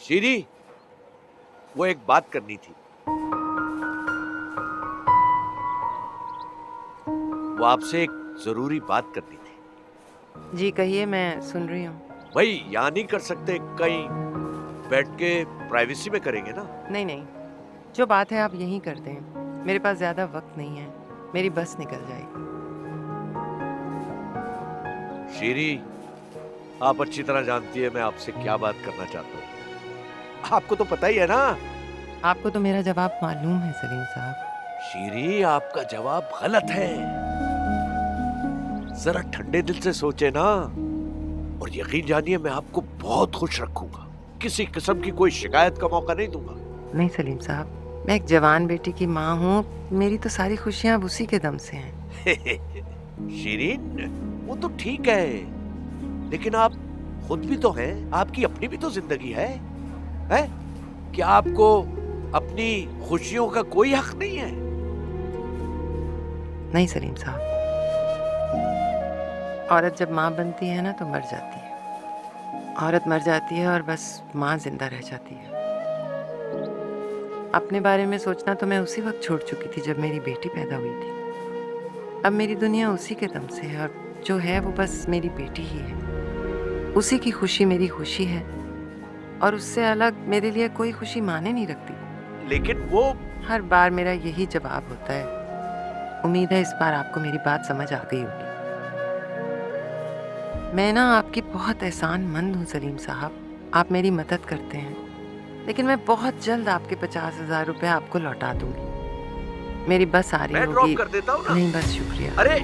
शीरी वो एक बात करनी थी। वो आपसे एक ज़रूरी बात करनी थी। जी कहिए मैं सुन रही हूँ। भाई यहाँ नहीं कर सकते कहीं बैठ के प्राइवेसी में करेंगे ना? नहीं नहीं जो बात है आप यहीं कर दें मेरे पास ज़्यादा वक्त नहीं है मेरी बस निकल जाएगी। शीरी आप अच्छी तरह जानती है मैं आपसे क्या बात करना चाहता हूँ। आपको तो पता ही है ना। आपको तो मेरा जवाब मालूम है सलीम साहब। शीरी आपका जवाब गलत है। जरा ठंडे दिल से सोचे ना और यकीन जानिए मैं आपको बहुत खुश रखूँगा। किसी किस्म की कोई शिकायत का मौका नहीं दूँगा। नहीं सलीम साहब मैं एक जवान बेटी की माँ हूँ मेरी तो सारी खुशियाँ अब उसी के दम से हैं। शीरीन वो तो ठीक है। लेकिन आप खुद भी तो हैं, आपकी अपनी भी तो ज़िंदगी है है? क्या आपको अपनी खुशियों का कोई हक नहीं है? नहीं, सलीम साहब। औरत जब माँ बनती है ना तो मर जाती है। औरत मर जाती है और बस माँ ज़िंदा रह जाती है। अपने बारे में सोचना तो मैं उसी वक्त छोड़ चुकी थी जब मेरी बेटी पैदा हुई थी। अब मेरी दुनिया उसी के दम से है और जो है वो बस मेरी बेटी ही है। उसी की खुशी मेरी खुशी है और उससे अलग मेरे लिए कोई खुशी माने नहीं रखती। लेकिन वो हर बार मेरा यही जवाब होता है। उम्मीद है इस बार आपको मेरी बात समझ आ गई होगी। मैं ना आपकी बहुत एहसान मंद हूँ सलीम साहब। आप मेरी मदद करते हैं। लेकिन मैं बहुत जल्द आपके पचास हज़ार रुपये आपको लौटा दूँगी। मेरी बस आ रही होगी। हूँ नहीं बस शुक्रिया। अरे